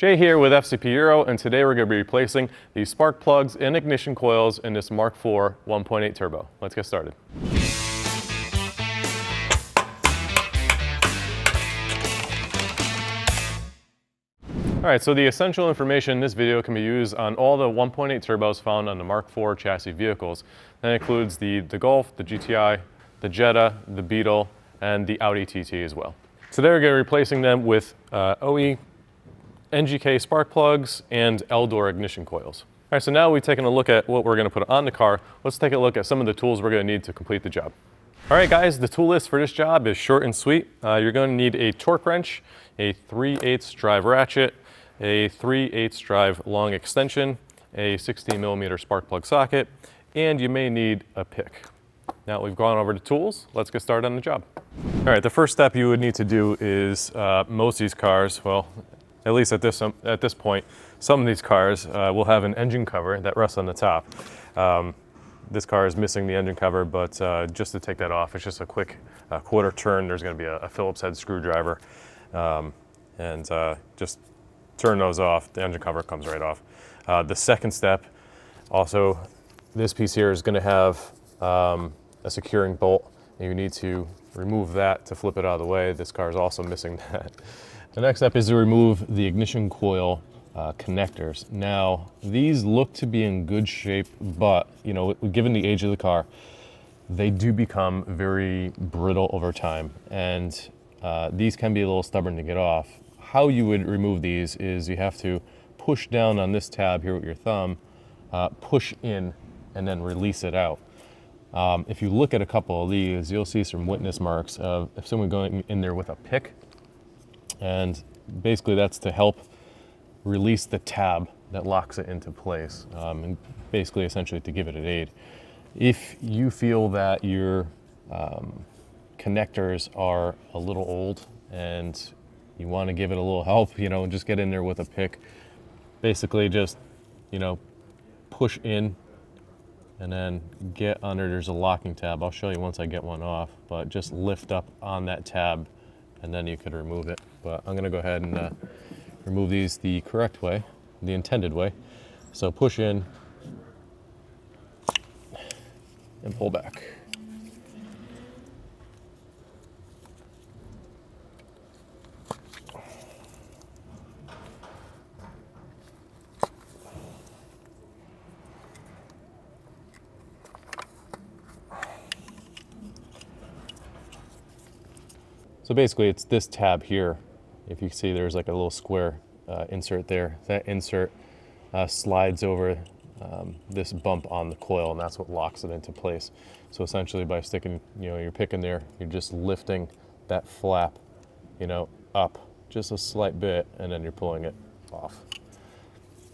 Jay here with FCP Euro, and today we're going to be replacing the spark plugs and ignition coils in this Mark IV 1.8 turbo. Let's get started. All right, so the essential information in this video can be used on all the 1.8 turbos found on the Mark IV chassis vehicles. That includes the, the Golf, the GTI, the Jetta, the Beetle, and the Audi TT as well. So they're going to be replacing them with uh, OE NGK spark plugs, and Eldor ignition coils. All right, so now we've taken a look at what we're gonna put on the car. Let's take a look at some of the tools we're gonna need to complete the job. All right, guys, the tool list for this job is short and sweet. Uh, you're gonna need a torque wrench, a 3 8 drive ratchet, a 3 8 drive long extension, a 16 millimeter spark plug socket, and you may need a pick. Now we've gone over the tools, let's get started on the job. All right, the first step you would need to do is uh, most of these cars, well, at least at this, um, at this point, some of these cars uh, will have an engine cover that rests on the top. Um, this car is missing the engine cover, but uh, just to take that off, it's just a quick uh, quarter turn. There's going to be a, a, Phillips head screwdriver, um, and uh, just turn those off. The engine cover comes right off. Uh, the second step, also, this piece here is going to have um, a securing bolt, and you need to remove that to flip it out of the way. This car is also missing that. The next step is to remove the ignition coil uh, connectors. Now, these look to be in good shape, but you know, given the age of the car, they do become very brittle over time, and uh, these can be a little stubborn to get off. How you would remove these is you have to push down on this tab here with your thumb, uh, push in, and then release it out. Um, if you look at a couple of these, you'll see some witness marks of if someone going in there with a pick and basically that's to help release the tab that locks it into place um, and basically essentially to give it an aid. If you feel that your um, connectors are a little old and you want to give it a little help, you know, just get in there with a pick. Basically just, you know, push in and then get under, there's a locking tab. I'll show you once I get one off, but just lift up on that tab and then you could remove it. But I'm gonna go ahead and uh, remove these the correct way, the intended way. So push in and pull back. So basically it's this tab here. If you see there's like a little square uh, insert there. That insert uh, slides over um, this bump on the coil and that's what locks it into place. So essentially by sticking, you know, you're picking there, you're just lifting that flap, you know, up just a slight bit and then you're pulling it off.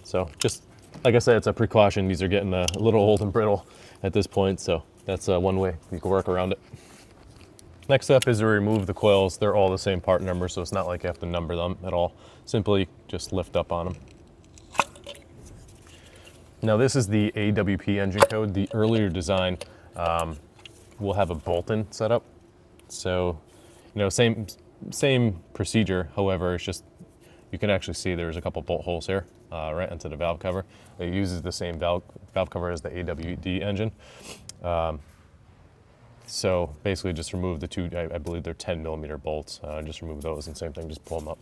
So just, like I said, it's a precaution. These are getting a little old and brittle at this point. So that's uh, one way you can work around it. Next step is to remove the coils. They're all the same part number, so it's not like you have to number them at all. Simply just lift up on them. Now this is the AWP engine code. The earlier design um, will have a bolt-in setup. So, you know, same, same procedure. However, it's just, you can actually see there's a couple bolt holes here uh, right into the valve cover. It uses the same valve, valve cover as the AWD engine. Um, so basically just remove the two, I, I believe they're 10 millimeter bolts. Uh, just remove those and same thing, just pull them up.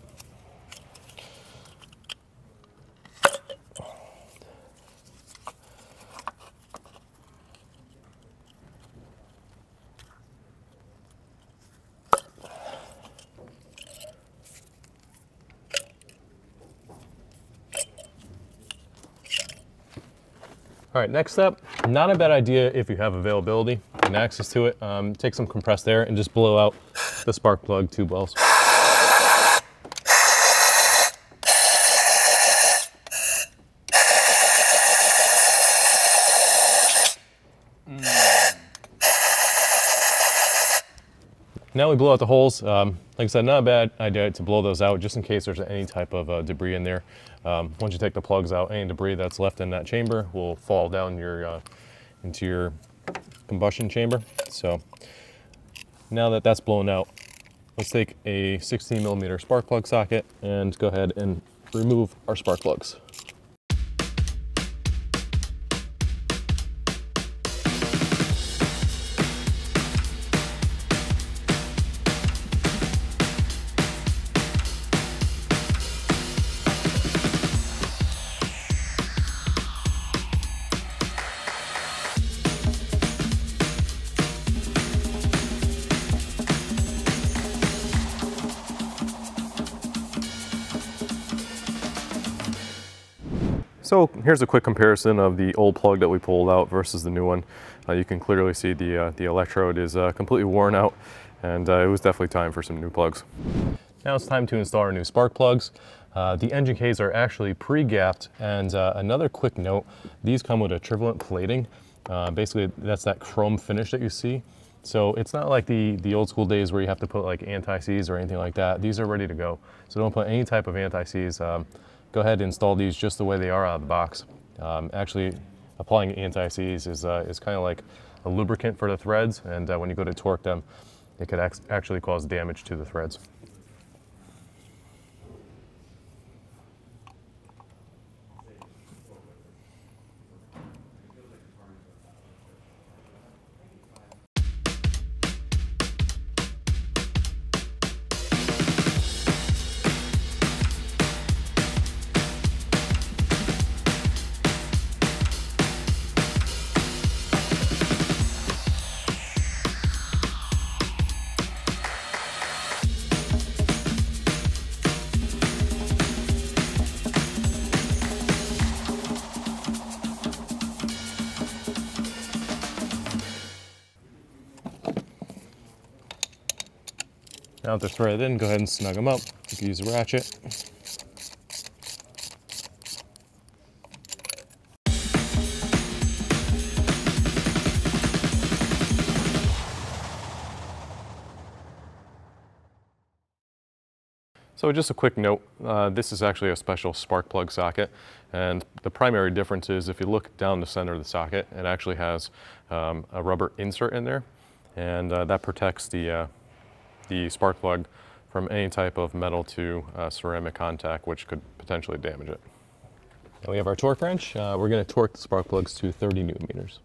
All right, next step, not a bad idea if you have availability access to it. Um, take some compressed air and just blow out the spark plug tube wells. Now we blow out the holes. Um, like I said, not a bad idea to blow those out just in case there's any type of uh, debris in there. Um, once you take the plugs out, any debris that's left in that chamber will fall down your uh, into your combustion chamber. So now that that's blown out, let's take a 16 millimeter spark plug socket and go ahead and remove our spark plugs. So here's a quick comparison of the old plug that we pulled out versus the new one. Uh, you can clearly see the, uh, the electrode is uh, completely worn out and uh, it was definitely time for some new plugs. Now it's time to install our new spark plugs. Uh, the NGKs are actually pre-gapped and uh, another quick note, these come with a trivalent plating. basically that's that chrome finish that you see. So it's not like the, the old school days where you have to put like anti-seize or anything like that. These are ready to go. So don't put any type of anti-seize. Um, go ahead and install these just the way they are out of the box. Um, actually, applying anti-seize is, uh, is kind of like a lubricant for the threads, and uh, when you go to torque them, it could actually cause damage to the threads. Now that they're threaded in, go ahead and snug them up. You can use a ratchet. So just a quick note, uh, this is actually a special spark plug socket and the primary difference is if you look down the center of the socket, it actually has um, a rubber insert in there and uh, that protects the, uh, the spark plug from any type of metal to uh, ceramic contact, which could potentially damage it. Now we have our torque wrench. Uh, we're going to torque the spark plugs to 30 newton meters.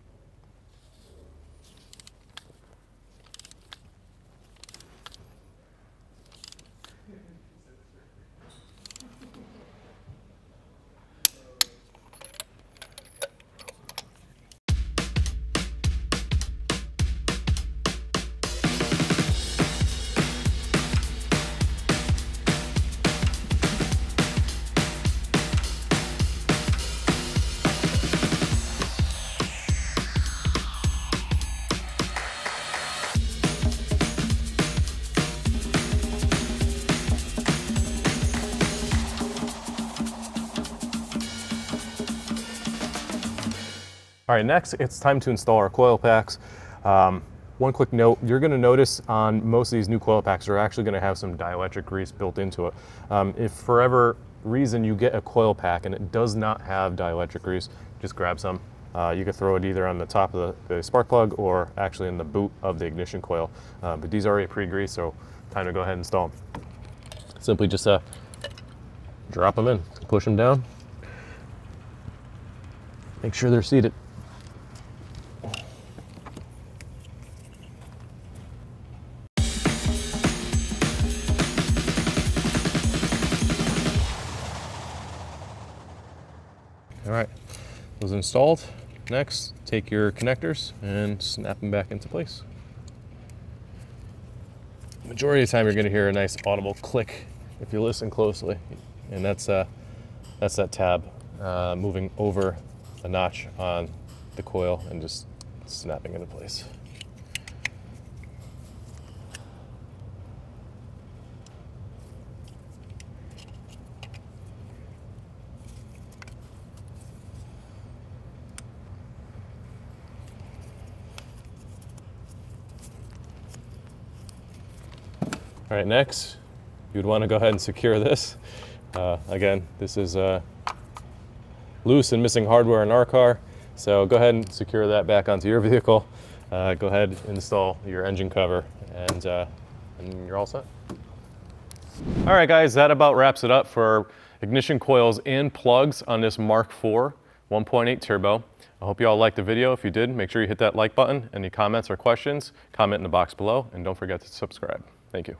All right, next it's time to install our coil packs. Um, one quick note, you're gonna notice on most of these new coil packs are actually gonna have some dielectric grease built into it. Um, if for ever reason you get a coil pack and it does not have dielectric grease, just grab some. Uh, you can throw it either on the top of the, the, spark plug or actually in the boot of the ignition coil. Uh, but these are already pre-greased, so time to go ahead and install them. Simply just uh, drop them in, push them down. Make sure they're seated. All right, those installed. Next, take your connectors and snap them back into place. Majority of the time you're gonna hear a nice audible click if you listen closely. And that's, uh, that's that tab uh, moving over a notch on the coil and just snapping into place. All right, next, you'd want to go ahead and secure this. Uh, again, this is uh, loose and missing hardware in our car, so go ahead and secure that back onto your vehicle. Uh, go ahead install your engine cover, and, uh, and you're all set. All right, guys, that about wraps it up for ignition coils and plugs on this Mark IV 1.8 turbo. I hope you all liked the video. If you did, make sure you hit that like button. Any comments or questions, comment in the box below, and don't forget to subscribe. Thank you.